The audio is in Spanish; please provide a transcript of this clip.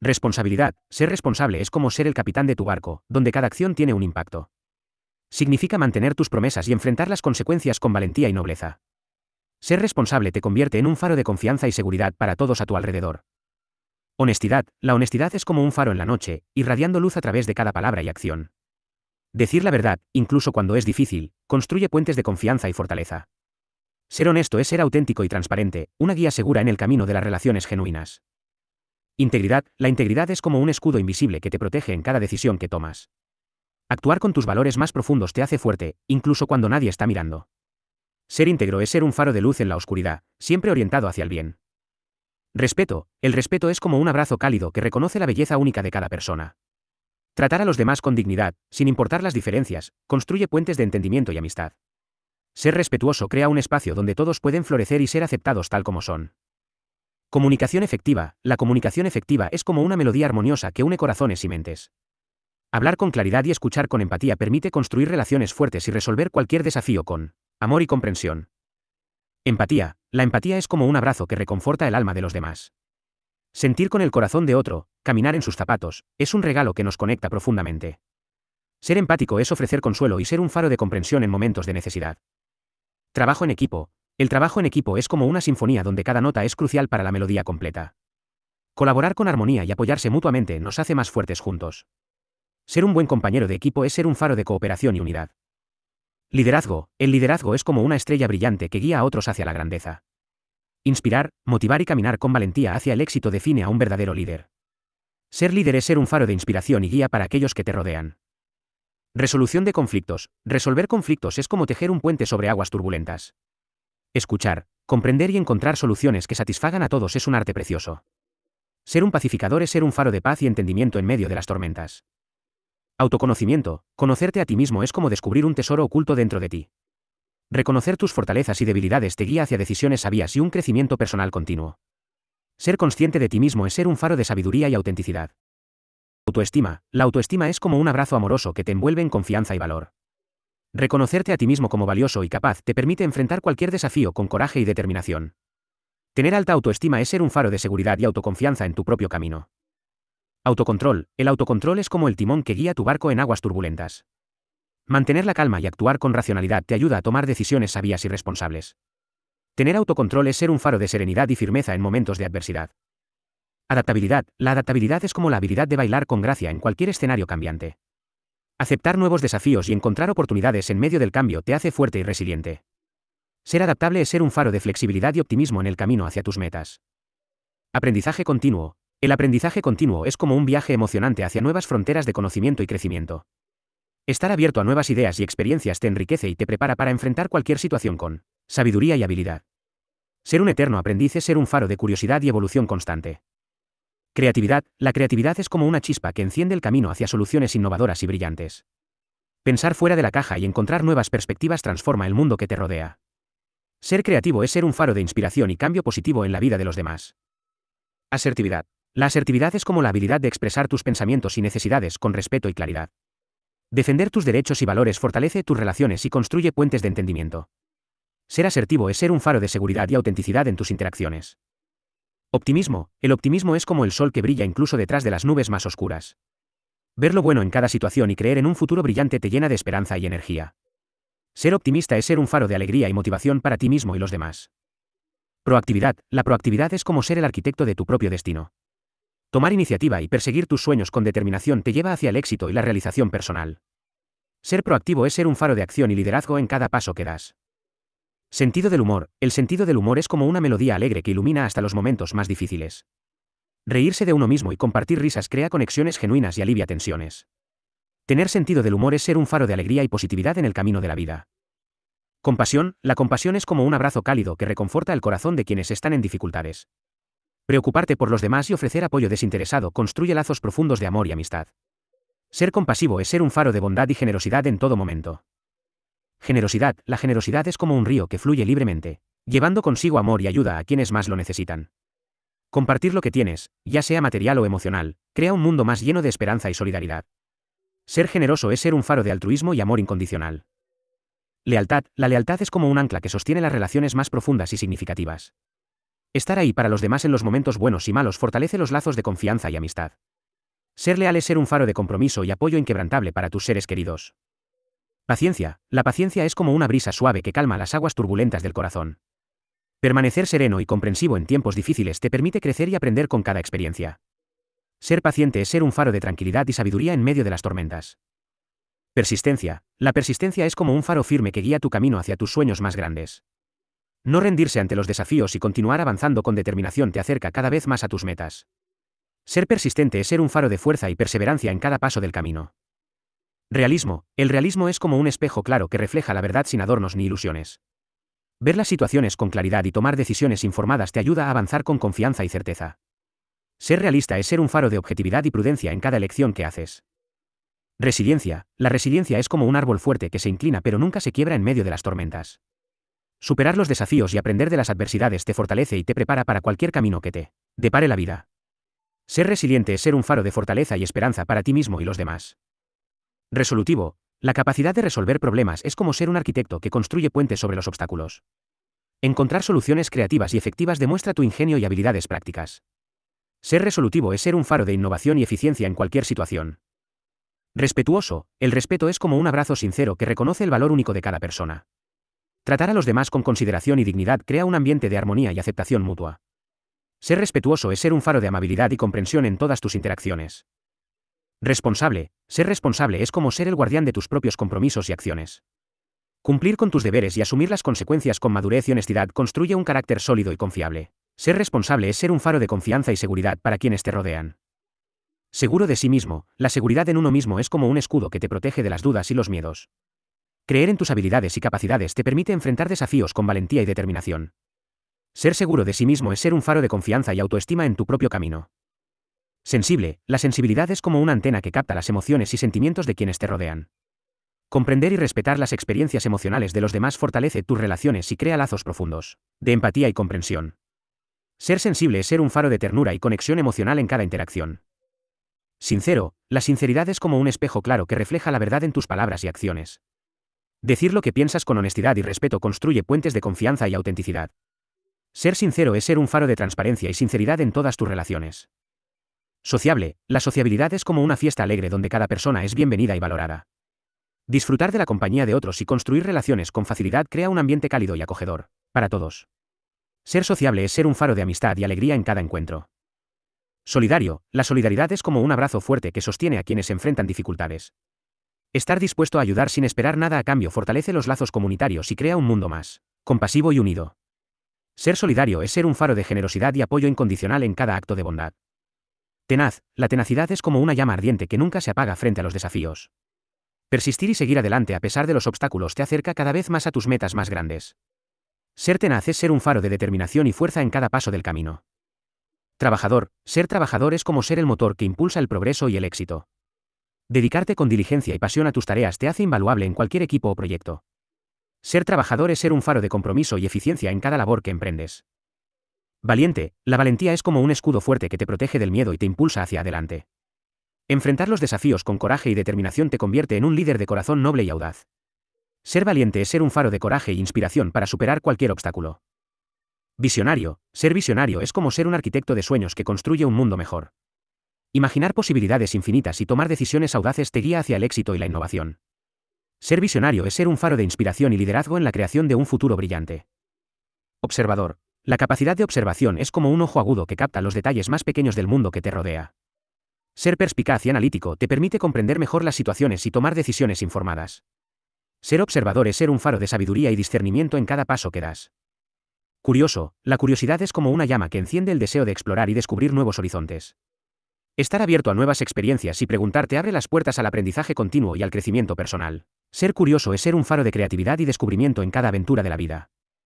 Responsabilidad. Ser responsable es como ser el capitán de tu barco, donde cada acción tiene un impacto. Significa mantener tus promesas y enfrentar las consecuencias con valentía y nobleza. Ser responsable te convierte en un faro de confianza y seguridad para todos a tu alrededor. Honestidad. La honestidad es como un faro en la noche, irradiando luz a través de cada palabra y acción. Decir la verdad, incluso cuando es difícil, construye puentes de confianza y fortaleza. Ser honesto es ser auténtico y transparente, una guía segura en el camino de las relaciones genuinas. Integridad. La integridad es como un escudo invisible que te protege en cada decisión que tomas. Actuar con tus valores más profundos te hace fuerte, incluso cuando nadie está mirando. Ser íntegro es ser un faro de luz en la oscuridad, siempre orientado hacia el bien. Respeto. El respeto es como un abrazo cálido que reconoce la belleza única de cada persona. Tratar a los demás con dignidad, sin importar las diferencias, construye puentes de entendimiento y amistad. Ser respetuoso crea un espacio donde todos pueden florecer y ser aceptados tal como son. Comunicación efectiva. La comunicación efectiva es como una melodía armoniosa que une corazones y mentes. Hablar con claridad y escuchar con empatía permite construir relaciones fuertes y resolver cualquier desafío con amor y comprensión. Empatía. La empatía es como un abrazo que reconforta el alma de los demás. Sentir con el corazón de otro, caminar en sus zapatos, es un regalo que nos conecta profundamente. Ser empático es ofrecer consuelo y ser un faro de comprensión en momentos de necesidad. Trabajo en equipo. El trabajo en equipo es como una sinfonía donde cada nota es crucial para la melodía completa. Colaborar con armonía y apoyarse mutuamente nos hace más fuertes juntos. Ser un buen compañero de equipo es ser un faro de cooperación y unidad. Liderazgo. El liderazgo es como una estrella brillante que guía a otros hacia la grandeza. Inspirar, motivar y caminar con valentía hacia el éxito define a un verdadero líder. Ser líder es ser un faro de inspiración y guía para aquellos que te rodean. Resolución de conflictos. Resolver conflictos es como tejer un puente sobre aguas turbulentas. Escuchar, comprender y encontrar soluciones que satisfagan a todos es un arte precioso. Ser un pacificador es ser un faro de paz y entendimiento en medio de las tormentas. Autoconocimiento, conocerte a ti mismo es como descubrir un tesoro oculto dentro de ti. Reconocer tus fortalezas y debilidades te guía hacia decisiones sabias y un crecimiento personal continuo. Ser consciente de ti mismo es ser un faro de sabiduría y autenticidad. Autoestima. La autoestima es como un abrazo amoroso que te envuelve en confianza y valor. Reconocerte a ti mismo como valioso y capaz te permite enfrentar cualquier desafío con coraje y determinación. Tener alta autoestima es ser un faro de seguridad y autoconfianza en tu propio camino. Autocontrol. El autocontrol es como el timón que guía tu barco en aguas turbulentas. Mantener la calma y actuar con racionalidad te ayuda a tomar decisiones sabias y responsables. Tener autocontrol es ser un faro de serenidad y firmeza en momentos de adversidad. Adaptabilidad. La adaptabilidad es como la habilidad de bailar con gracia en cualquier escenario cambiante. Aceptar nuevos desafíos y encontrar oportunidades en medio del cambio te hace fuerte y resiliente. Ser adaptable es ser un faro de flexibilidad y optimismo en el camino hacia tus metas. Aprendizaje continuo. El aprendizaje continuo es como un viaje emocionante hacia nuevas fronteras de conocimiento y crecimiento. Estar abierto a nuevas ideas y experiencias te enriquece y te prepara para enfrentar cualquier situación con sabiduría y habilidad. Ser un eterno aprendiz es ser un faro de curiosidad y evolución constante. Creatividad. La creatividad es como una chispa que enciende el camino hacia soluciones innovadoras y brillantes. Pensar fuera de la caja y encontrar nuevas perspectivas transforma el mundo que te rodea. Ser creativo es ser un faro de inspiración y cambio positivo en la vida de los demás. Asertividad. La asertividad es como la habilidad de expresar tus pensamientos y necesidades con respeto y claridad. Defender tus derechos y valores fortalece tus relaciones y construye puentes de entendimiento. Ser asertivo es ser un faro de seguridad y autenticidad en tus interacciones. Optimismo. El optimismo es como el sol que brilla incluso detrás de las nubes más oscuras. Ver lo bueno en cada situación y creer en un futuro brillante te llena de esperanza y energía. Ser optimista es ser un faro de alegría y motivación para ti mismo y los demás. Proactividad. La proactividad es como ser el arquitecto de tu propio destino. Tomar iniciativa y perseguir tus sueños con determinación te lleva hacia el éxito y la realización personal. Ser proactivo es ser un faro de acción y liderazgo en cada paso que das. Sentido del humor. El sentido del humor es como una melodía alegre que ilumina hasta los momentos más difíciles. Reírse de uno mismo y compartir risas crea conexiones genuinas y alivia tensiones. Tener sentido del humor es ser un faro de alegría y positividad en el camino de la vida. Compasión. La compasión es como un abrazo cálido que reconforta el corazón de quienes están en dificultades. Preocuparte por los demás y ofrecer apoyo desinteresado construye lazos profundos de amor y amistad. Ser compasivo es ser un faro de bondad y generosidad en todo momento. Generosidad. La generosidad es como un río que fluye libremente, llevando consigo amor y ayuda a quienes más lo necesitan. Compartir lo que tienes, ya sea material o emocional, crea un mundo más lleno de esperanza y solidaridad. Ser generoso es ser un faro de altruismo y amor incondicional. Lealtad. La lealtad es como un ancla que sostiene las relaciones más profundas y significativas. Estar ahí para los demás en los momentos buenos y malos fortalece los lazos de confianza y amistad. Ser leal es ser un faro de compromiso y apoyo inquebrantable para tus seres queridos. Paciencia. La paciencia es como una brisa suave que calma las aguas turbulentas del corazón. Permanecer sereno y comprensivo en tiempos difíciles te permite crecer y aprender con cada experiencia. Ser paciente es ser un faro de tranquilidad y sabiduría en medio de las tormentas. Persistencia. La persistencia es como un faro firme que guía tu camino hacia tus sueños más grandes. No rendirse ante los desafíos y continuar avanzando con determinación te acerca cada vez más a tus metas. Ser persistente es ser un faro de fuerza y perseverancia en cada paso del camino. Realismo. El realismo es como un espejo claro que refleja la verdad sin adornos ni ilusiones. Ver las situaciones con claridad y tomar decisiones informadas te ayuda a avanzar con confianza y certeza. Ser realista es ser un faro de objetividad y prudencia en cada elección que haces. Resiliencia. La resiliencia es como un árbol fuerte que se inclina pero nunca se quiebra en medio de las tormentas. Superar los desafíos y aprender de las adversidades te fortalece y te prepara para cualquier camino que te depare la vida. Ser resiliente es ser un faro de fortaleza y esperanza para ti mismo y los demás. Resolutivo. La capacidad de resolver problemas es como ser un arquitecto que construye puentes sobre los obstáculos. Encontrar soluciones creativas y efectivas demuestra tu ingenio y habilidades prácticas. Ser resolutivo es ser un faro de innovación y eficiencia en cualquier situación. Respetuoso. El respeto es como un abrazo sincero que reconoce el valor único de cada persona. Tratar a los demás con consideración y dignidad crea un ambiente de armonía y aceptación mutua. Ser respetuoso es ser un faro de amabilidad y comprensión en todas tus interacciones. Responsable. Ser responsable es como ser el guardián de tus propios compromisos y acciones. Cumplir con tus deberes y asumir las consecuencias con madurez y honestidad construye un carácter sólido y confiable. Ser responsable es ser un faro de confianza y seguridad para quienes te rodean. Seguro de sí mismo, la seguridad en uno mismo es como un escudo que te protege de las dudas y los miedos. Creer en tus habilidades y capacidades te permite enfrentar desafíos con valentía y determinación. Ser seguro de sí mismo es ser un faro de confianza y autoestima en tu propio camino. Sensible, la sensibilidad es como una antena que capta las emociones y sentimientos de quienes te rodean. Comprender y respetar las experiencias emocionales de los demás fortalece tus relaciones y crea lazos profundos, de empatía y comprensión. Ser sensible es ser un faro de ternura y conexión emocional en cada interacción. Sincero, la sinceridad es como un espejo claro que refleja la verdad en tus palabras y acciones. Decir lo que piensas con honestidad y respeto construye puentes de confianza y autenticidad. Ser sincero es ser un faro de transparencia y sinceridad en todas tus relaciones. Sociable, la sociabilidad es como una fiesta alegre donde cada persona es bienvenida y valorada. Disfrutar de la compañía de otros y construir relaciones con facilidad crea un ambiente cálido y acogedor, para todos. Ser sociable es ser un faro de amistad y alegría en cada encuentro. Solidario, la solidaridad es como un abrazo fuerte que sostiene a quienes enfrentan dificultades. Estar dispuesto a ayudar sin esperar nada a cambio fortalece los lazos comunitarios y crea un mundo más compasivo y unido. Ser solidario es ser un faro de generosidad y apoyo incondicional en cada acto de bondad. Tenaz, la tenacidad es como una llama ardiente que nunca se apaga frente a los desafíos. Persistir y seguir adelante a pesar de los obstáculos te acerca cada vez más a tus metas más grandes. Ser tenaz es ser un faro de determinación y fuerza en cada paso del camino. Trabajador, ser trabajador es como ser el motor que impulsa el progreso y el éxito. Dedicarte con diligencia y pasión a tus tareas te hace invaluable en cualquier equipo o proyecto. Ser trabajador es ser un faro de compromiso y eficiencia en cada labor que emprendes. Valiente, la valentía es como un escudo fuerte que te protege del miedo y te impulsa hacia adelante. Enfrentar los desafíos con coraje y determinación te convierte en un líder de corazón noble y audaz. Ser valiente es ser un faro de coraje e inspiración para superar cualquier obstáculo. Visionario, ser visionario es como ser un arquitecto de sueños que construye un mundo mejor. Imaginar posibilidades infinitas y tomar decisiones audaces te guía hacia el éxito y la innovación. Ser visionario es ser un faro de inspiración y liderazgo en la creación de un futuro brillante. Observador. La capacidad de observación es como un ojo agudo que capta los detalles más pequeños del mundo que te rodea. Ser perspicaz y analítico te permite comprender mejor las situaciones y tomar decisiones informadas. Ser observador es ser un faro de sabiduría y discernimiento en cada paso que das. Curioso, la curiosidad es como una llama que enciende el deseo de explorar y descubrir nuevos horizontes. Estar abierto a nuevas experiencias y preguntarte abre las puertas al aprendizaje continuo y al crecimiento personal. Ser curioso es ser un faro de creatividad y descubrimiento en cada aventura de la vida.